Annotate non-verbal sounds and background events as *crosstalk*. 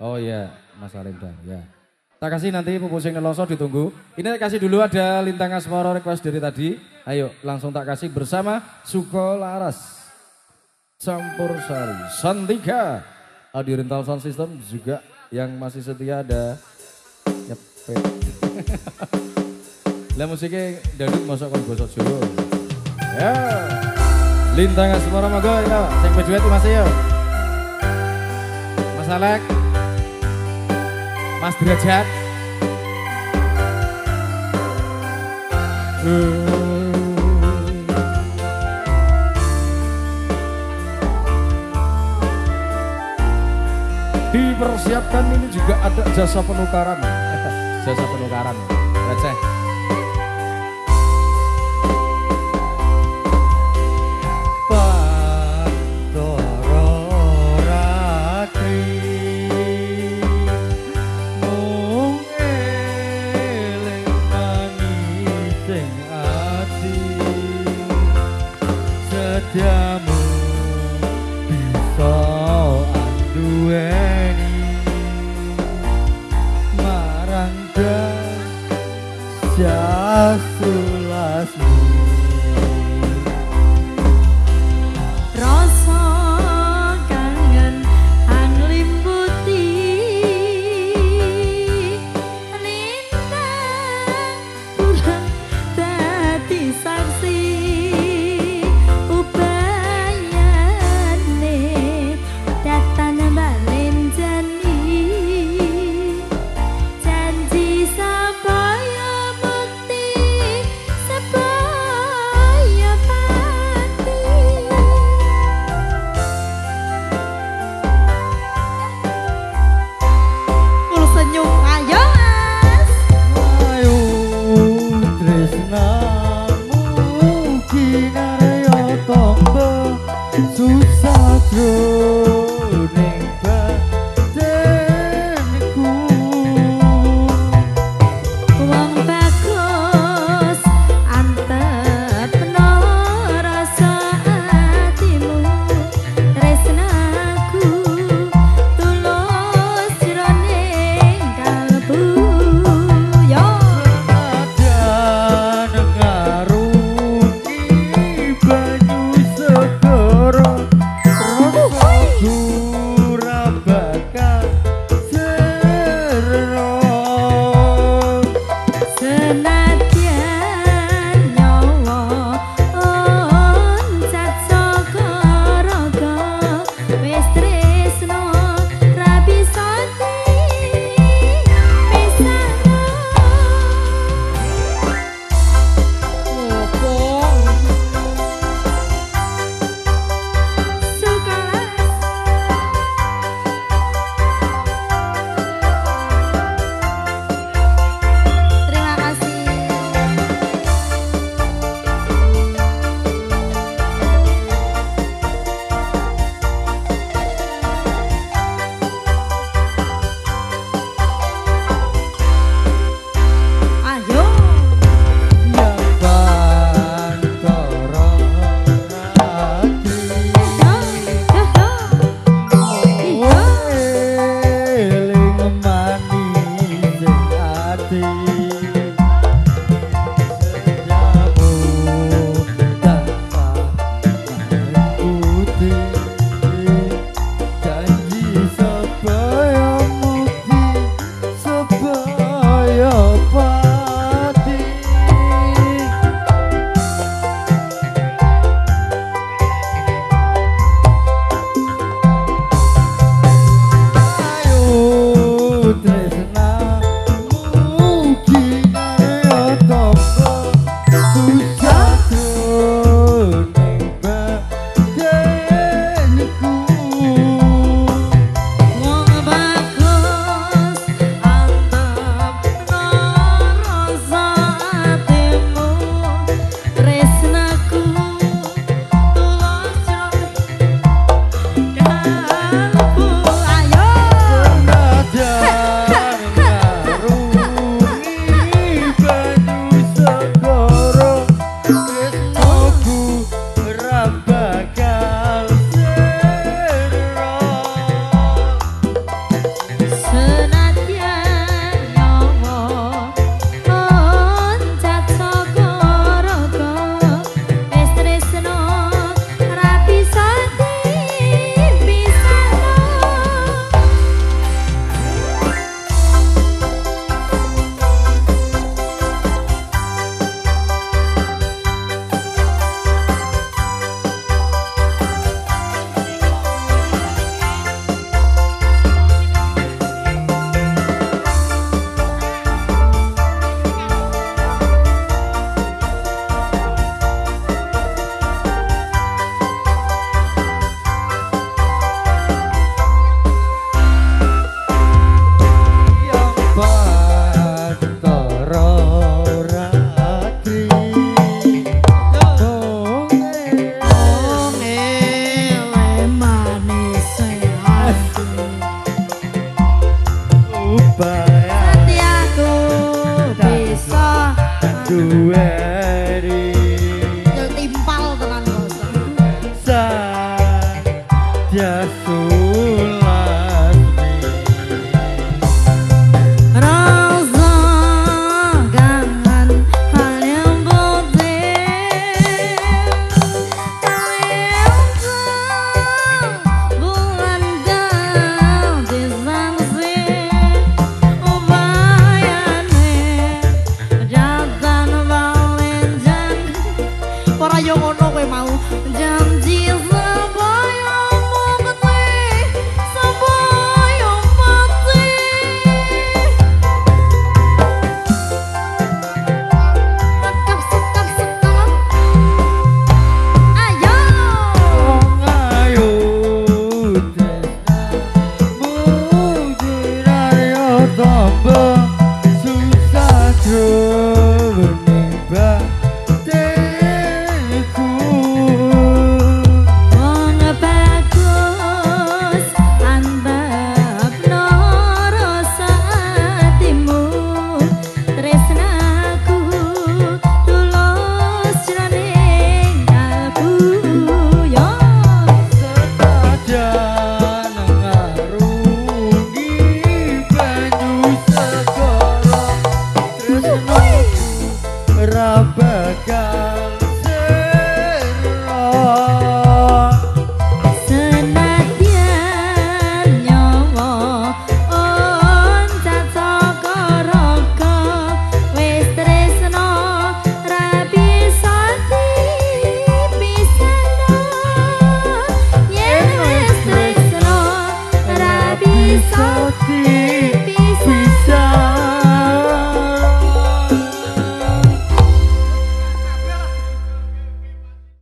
Oh iya, Mas Alimdan, ya. Tak kasih nanti pupusing nelongso ditunggu. Ini tak kasih dulu ada Lintang Asmoro request dari tadi. Ayo langsung tak kasih bersama Suko Laras. Campur Sari. Santika. Audio Rental Sound System juga yang masih setia ada Yepe. *laughs* Lah musiknya dangdut masuk kon bosok Jawa. Ya. Lintang Asmoro monggo ya. Sing beduet Mas yo. Mas Alek. Mas Derajat. Dipersiapkan ini juga ada jasa penukaran. *laughs* jasa penukaran. Receh. I feel